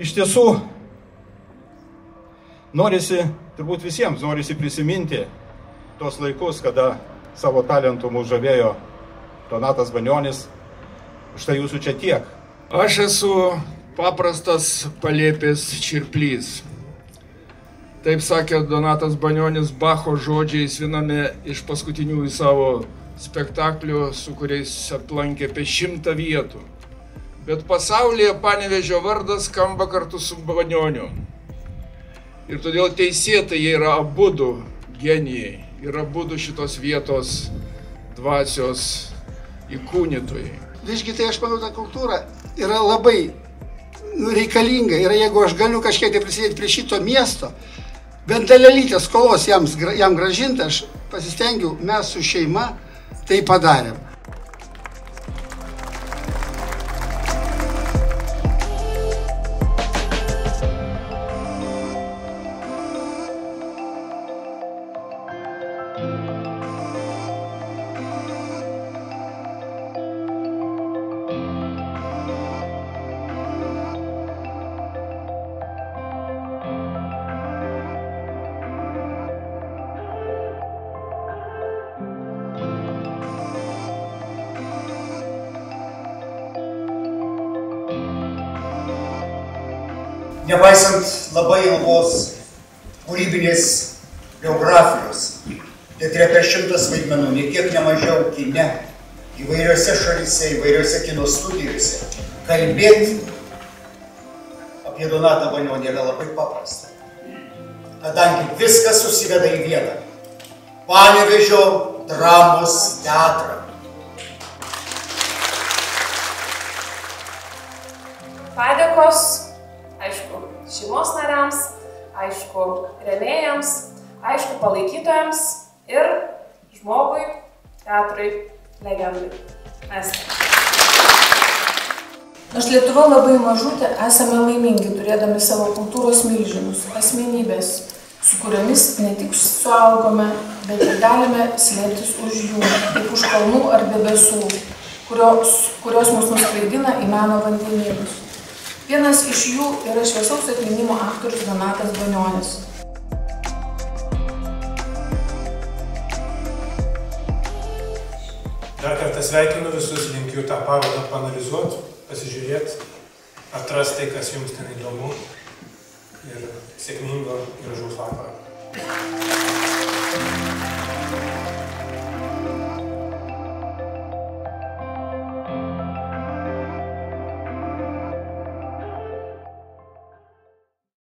Iš tiesų, norisi, turbūt visiems norisi prisiminti tos laikus, kada savo talentų mūsų žavėjo Donatas Banionis. Štai jūsų čia tiek. Aš esu paprastas palėpės čirplys. Taip sakė Donatas Banionis Bacho žodžiais viename iš paskutinių savo spektaklių, su kuriais aplankė apie šimtą vietų. Bet pasaulyje panevežio vardas skamba kartu su Banioniu. Ir todėl teisėtai jie yra abudu genijai, yra abudu šitos vietos dvasios įkūnytojai. Visgi tai aš manau, ta kultūra yra labai nu, reikalinga ir jeigu aš galiu kažkiek tai prisidėti prie šito miesto, bent dalelytės skolos jam, jam gražinti, aš pasistengiu, mes su šeima tai padarėm. Nepaisant labai ilgos kūrybinės biografijos, teatre per šimtas vaidmenų, nie kiek nemažiau kine, įvairiose šalyse, įvairiose kino studijose, kalbėti apie Donatą Banionį yra labai paprasta. Kadangi viskas susiveda į vietą. Panevežio dramos teatrą. Padėkos, aišku, remėjams, aišku, palaikytojams ir žmogui, teatrui, legendai. Esate. Nors Lietuva labai mažutė, esame laimingi turėdami savo kultūros milžinus, asmenybės, su kuriomis ne tik suaugome, bet ir galime slėptis už jų, kaip už kalnų ar debesų, kurios, kurios mus nuskraidina į meno vandenynus. Vienas iš jų yra šviesaus atminimo aktorius Donatas Banionis. Dar kartą sveikinu visus, linkiu tą parodą panalizuoti, pasižiūrėti, atrasti tai, kas jums ten įdomu ir sėkmingo gražaus vakaro.